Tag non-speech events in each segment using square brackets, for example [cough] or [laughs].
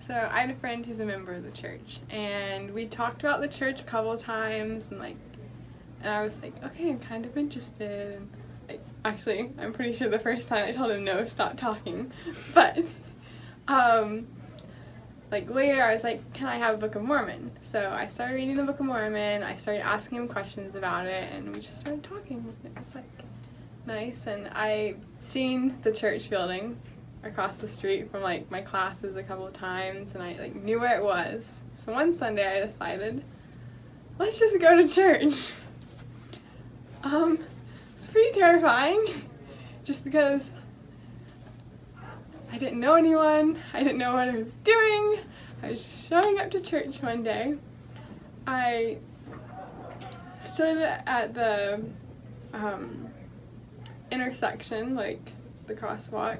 So I had a friend who's a member of the church, and we talked about the church a couple of times, and like, and I was like, okay, I'm kind of interested. And, like, actually, I'm pretty sure the first time I told him no, stop talking, [laughs] but, um, like later I was like, can I have a Book of Mormon? So I started reading the Book of Mormon. I started asking him questions about it, and we just started talking. It was like nice, and I seen the church building across the street from like my classes a couple of times, and I like knew where it was. So one Sunday I decided, let's just go to church. Um, it's pretty terrifying, just because I didn't know anyone. I didn't know what I was doing. I was just showing up to church one day. I stood at the um, intersection, like the crosswalk,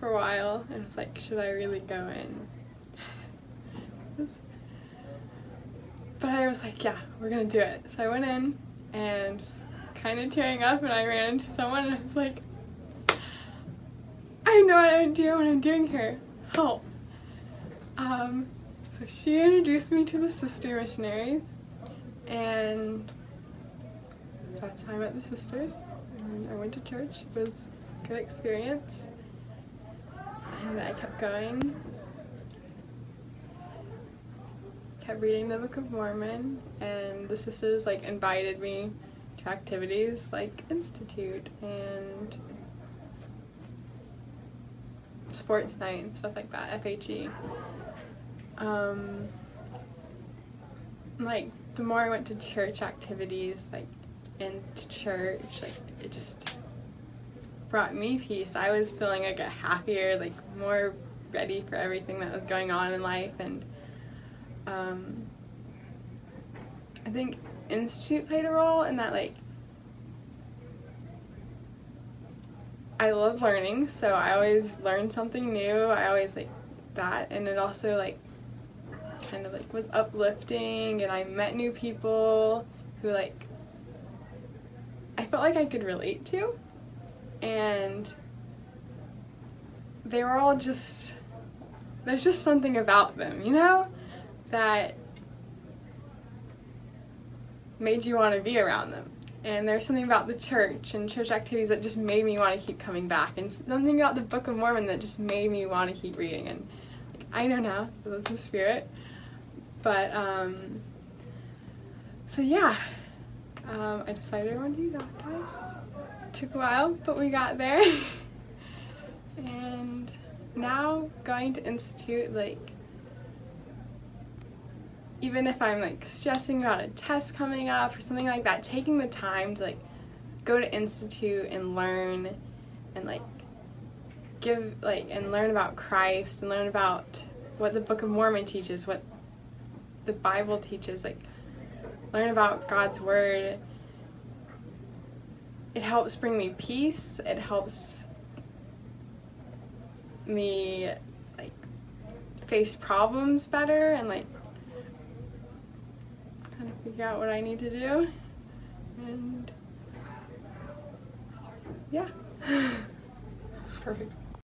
for a while and was like, should I really go in? but I was like, yeah, we're gonna do it. So I went in and kind of tearing up and I ran into someone and I was like, I know what I'm doing, what I'm doing here. Help. Um, so she introduced me to the sister missionaries, and that's how I met the sisters. And I went to church. It was a good experience. I kept going. Kept reading the Book of Mormon, and the sisters like invited me to activities like Institute and sports night and stuff like that, FHE. Um, like the more I went to church activities, like in church, like it just brought me peace. I was feeling like a happier, like more ready for everything that was going on in life, and um, I think institute played a role in that, like I love learning, so I always learn something new. I always like that, and it also like kind of like was uplifting, and I met new people who like I felt like I could relate to, and they were all just there's just something about them, you know, that made you want to be around them. And there's something about the church and church activities that just made me want to keep coming back. And something about the book of mormon that just made me want to keep reading. And like, i know now that that's the spirit. But um, so yeah. Um, i decided i wanted to be baptized took a while but we got there [laughs] and now going to institute like even if I'm like stressing about a test coming up or something like that, taking the time to like go to institute and learn and like give like and learn about Christ and learn about what the Book of Mormon teaches, what the Bible teaches, like learn about God's word. It helps bring me peace. It helps me like face problems better and like kind of figure out what I need to do. And yeah. [laughs] Perfect.